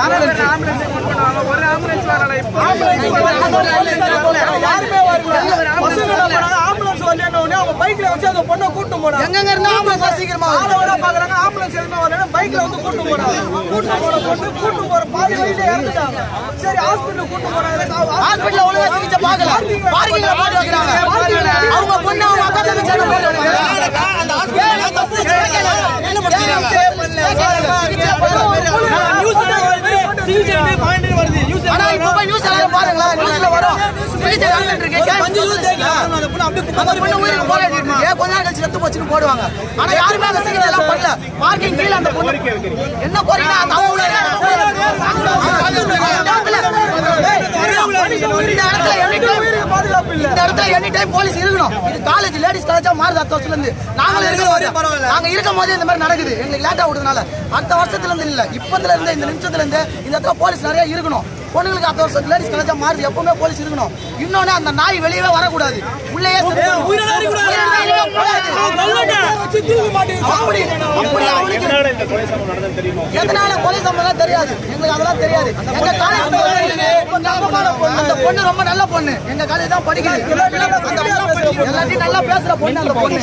Ambulance ambulance phone பண்ணுவாங்க ஒரு ambulance வரல இப்போ யாருமே வரல. பசங்க என்ன பண்ணாங்க ஆம்புலன்ஸ் வரலன்னு உடனே அவங்க பைக்ல வச்சு அந்த பொண்ணை கூட்டு போனாங்க. இருந்து ஆம்புலன்ஸ் சீக்கிரமா ஆளை விட பாக்குறாங்க ஆம்புலன்ஸ் எதுவுமே வரலன்னு பைக்ல வந்து கூட்டு போனாங்க. கூட்டு போன பொண்ணு கூட்டு போற பாதி வழியில இறந்துட்டாங்க. சரி ஹாஸ்பிட்டல் கூட்டு போனாங்க. ஹாஸ்பிடல்ல ஒழுங்கா சிகிச்சை பார்க்கல. பார்க்கிங்ல போட்டு வைக்கிறாங்க. அவங்க பொண்ணு அவங்க அக்கா தங்கச்சி எல்லாம் போட்டு வைக்கிறாங்க அந்த ஹாஸ்பிடல்ல தப்பு கேட்கல என்ன பண்ணுறீங்க சிகிச்சை ஆனா இப்ப போய் நியூஸ் எல்லாரும் பாருங்களா நியூஸ்ல வரும் சிகிச்சை நடந்துட்டு இருக்கு கேட்டு அந்த பொண்ணு உயிருக்கு போராடிட்டு இருக்கு கொஞ்ச நேரம் கழிச்சு செத்து போச்சுன்னு போடுவாங்க? ஆனா யாருமே அந்த சிகிச்சை எல்லாம் பண்ணல. பார்க்கிங் கீழ அந்த பொண்ணு என்ன கோரிக்கை? அந்த இந்த இடத்துல எனி டைம் போலீஸ் இருக்கணும். இது காலேஜ் லேடிஸ் காலேஜா மாறுது அடுத்த வருஷத்துல இருந்து. நாங்க இருக்கும் போதே இந்த மாதிரி நடக்குது. எங்களுக்கு லேட்டா விடுறதுனால. அடுத்த வருஷத்துல இருந்து இல்ல. இப்பத்துல இருந்து இந்த நிமிஷத்துல இருந்து இந்த இடத்துல போலீஸ் நிறைய இருக்கணும். பொண்ணுங்களுக்கு அடுத்த வருஷம் லேடிஸ் காலேஜா மாறுது. எப்பவுமே போலீஸ் இருக்கணும். இன்னொன்னு அந்த நாய் வெளியவே வரக்கூடாது. உள்ளேயே எதனால கொலை சம்பவம் தெரியாது. எங்களுக்கு அதெல்லாம் தெரியாது. எங்க காலேஜ் அந்த பொண்ணு ரொம்ப நல்ல பொண்ணு. எங்க காலேஜ் தான் படிக்குது. எல்லாத்தையும் நல்லா பேசுற பொண்ணு. அந்த பொண்ணு.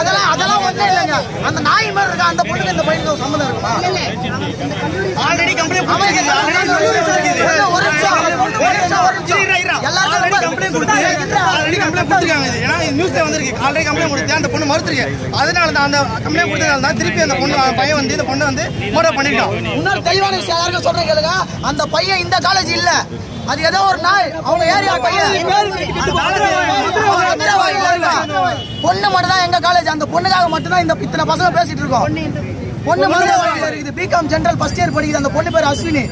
அதெல்லாம் அதெல்லாம் ஒண்ணே இல்லைங்க. அந்த நாய் மாதிரி இருக்கா? அந்த பொண்ணுக்கு இந்த பையனுக்கு சம்மந்தம் இருக்குமா ஆல்ரெடி கம்ப்ளைண்ட் அவனுக்கு ஒரு நிமிஷம் ஒரு நிமிஷம் ஒரு நிமிஷம் எல்லாருக்கும் கம்ப்ளைண்ட் கொடுத்து ஆல்ரெடி கம்ப்ளைண்ட் கொடுத்துருக்காங்க. இது ஏன்னா நியூஸ்ல வந்திருக்கு. ஆல்ரெடி கம்ப்ளைண்ட் கொடுத்து அந்த பொண்ணு மறுத்துருக்கு? அதனால தான் அந்த கம்ப்ளைண்ட் கொடுத்ததால தான் திருப்பி அந்த பொண்ணு பையன் வந்து இந்த பொண்ணு வந்து மோட பண்ணிட்டான். இன்னொரு தெளிவான விஷயம் யாருக்கும் சொல்றேன் கேளுங்க. அந்த பையன் இந்த காலேஜ் இல்ல. அது ஏதோ ஒரு நாய். அவங்க ஏரியா பையன். பொண்ணு மட்டும் தான் எங்க காலேஜ் அந்த பொண்ணுக்காக மட்டும் தான் இந்த இத்தனை பசங்க பேசிட்டு இருக்கோம். பொண்ணு இருக்குது. பிகாம் ஜெனரல் ஃபர்ஸ்ட் இயர் படிக்குது. அந்த பொண்ணு பேர் அஸ்வினி.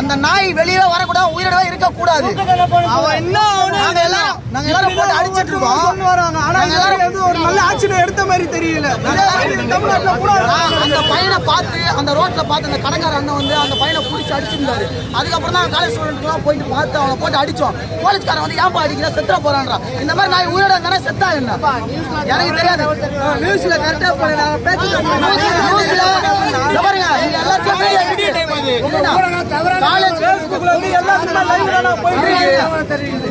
அந்த நாய் வெளியே வரக்கூடாது உயிரோடவே இருக்க கூடாது அவன் என்ன நாங்க எல்லாரும் நாங்க எல்லாரும் போட்டு அடிச்சிட்டு இருக்கோம். ஆனா எல்லாரும் வந்து ஒரு நல்ல ஆக்ஷன் எடுத்த மாதிரி தெரியல. தமிழ்நாட்டுல கூட பையனை பார்த்து அந்த ரோட்ல பார்த்து அந்த கடைக்கார அண்ணன் வந்து அந்த பையனை பிடிச்சி அடிச்சிருந்தாரு. அதுக்கப்புறம் தான் காலேஜ் ஸ்டூடெண்ட்லாம் போயிட்டு பார்த்து அவனை போட்டு அடிச்சோம். போலீஸ்காரன் வந்து ஏன்பா அடிக்கிற? செத்துற போறான்றான் இந்த மாதிரி நான் உயிரோட இருந்தானே செத்தா என்ன? எனக்கு தெரியாது. நியூஸ்ல கரெக்டா பண்ண பேச்சு நியூஸ்ல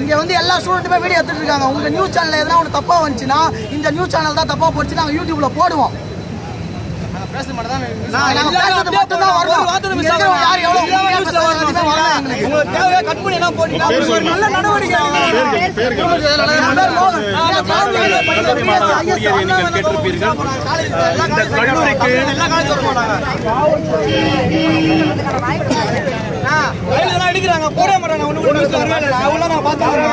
இங்க வந்து எல்லா ஸ்டூடெண்ட்டுமே வீடியோ எடுத்துட்டு இருக்காங்க. உங்க நியூஸ் சேனல்ல எதனா ஒன்று தப்பா வந்துச்சுன்னா இந்த நியூஸ் சேனல் தான் தப்பா போச்சு நாங்க யூடியூப்ல போடுவோம். நாங்க பேசுறது மட்டும் மட்டும் தான் வரணும். வாத்து மிஸ் ஆகும் யார் எவ்வளவு உண்மையா பேசுறது வரணும். உங்களுக்கு தேவையா கட் பண்ணி என்ன போடுங்க ஒரு நல்ல அடிக்கிறாங்க. நான் பாத்துக்கிறேன்